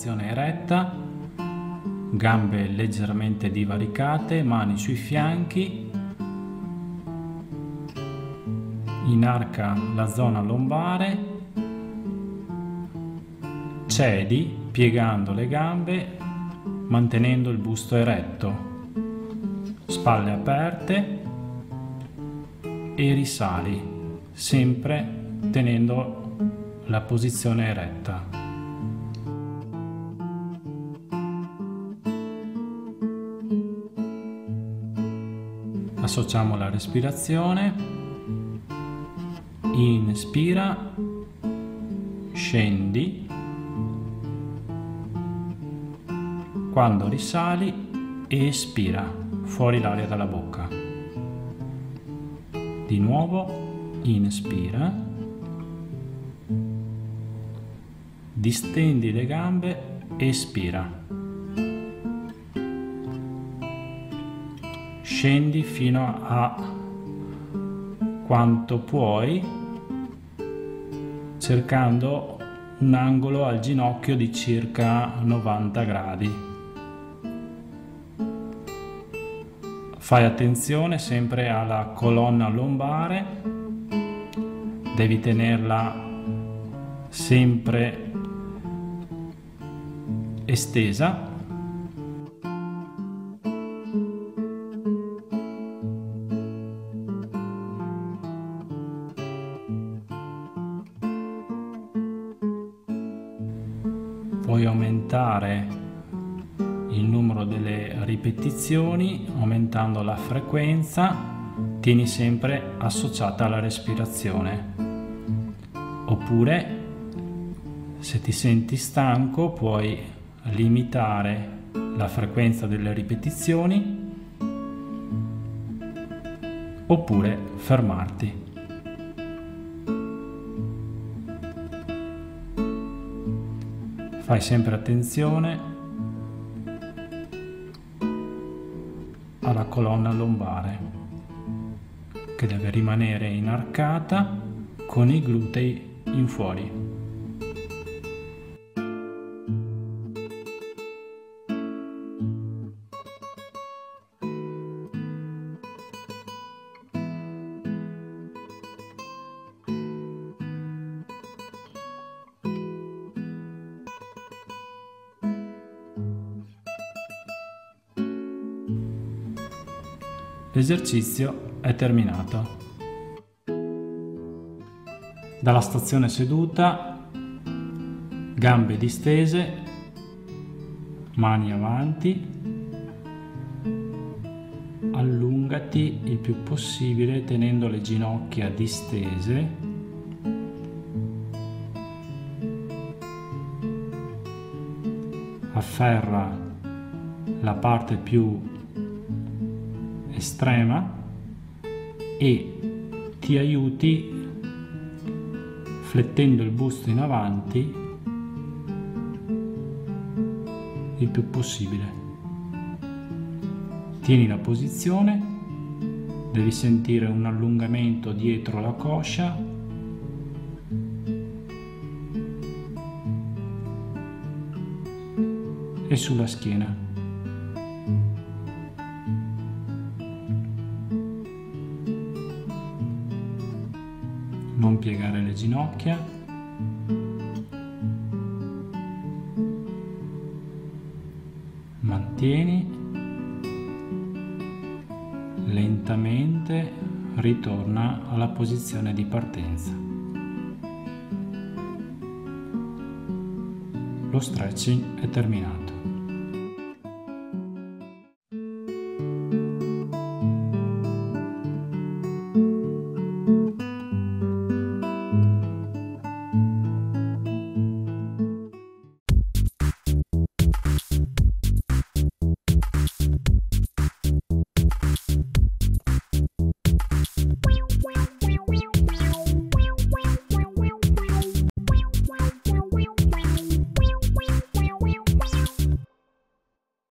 postazione eretta, gambe leggermente divaricate, mani sui fianchi, inarca la zona lombare, cedi piegando le gambe, mantenendo il busto eretto, spalle aperte e risali, sempre tenendo la posizione eretta. Associamo la respirazione, inspira, scendi, quando risali espira fuori l'aria dalla bocca. Di nuovo inspira, distendi le gambe, espira. Scendi fino a quanto puoi cercando un angolo al ginocchio di circa 90 gradi. Fai attenzione sempre alla colonna lombare, devi tenerla sempre estesa. Puoi aumentare il numero delle ripetizioni aumentando la frequenza tieni sempre associata alla respirazione. Oppure se ti senti stanco puoi limitare la frequenza delle ripetizioni oppure fermarti fai sempre attenzione alla colonna lombare che deve rimanere inarcata con i glutei in fuori. L'esercizio è terminato. Dalla stazione seduta, gambe distese, mani avanti, allungati il più possibile tenendo le ginocchia distese. Afferra la parte più estrema e ti aiuti flettendo il busto in avanti il più possibile. Tieni la posizione, devi sentire un allungamento dietro la coscia e sulla schiena. Non piegare le ginocchia. Mantieni. Lentamente ritorna alla posizione di partenza. Lo stretching è terminato.